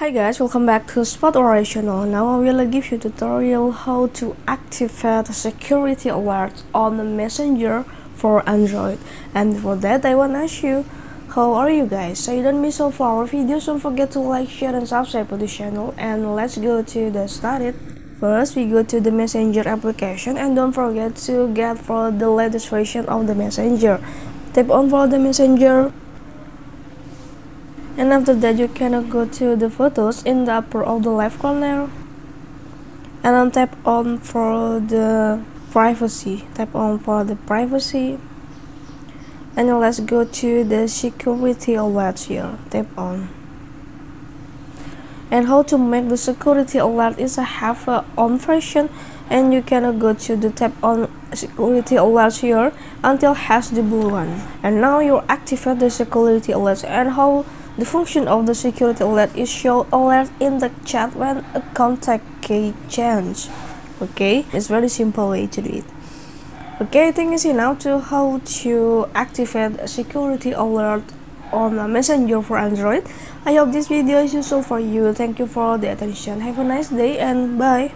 Hi guys, welcome back to Spot Channel. Now I will give you tutorial how to activate security alerts on the messenger for Android. And for that I want to ask you, how are you guys? So you don't miss so far our videos, don't forget to like, share and subscribe to the channel. And let's go to the started. First, we go to the Messenger application and don't forget to get for the latest version of the Messenger. Tap on for the Messenger and after that you can go to the photos in the upper of the left corner. And then tap on for the privacy. Tap on for the privacy. And now let's go to the security alert here. Tap on. And how to make the security alert is a have a on version and you can go to the tap on security alerts here until has the blue one. And now you activate the security alerts and how the function of the security alert is show alert in the chat when a contact key change. Okay, it's very simple way to do it. Okay, I think you now to how to activate a security alert on a messenger for Android. I hope this video is useful for you. Thank you for the attention. Have a nice day and bye.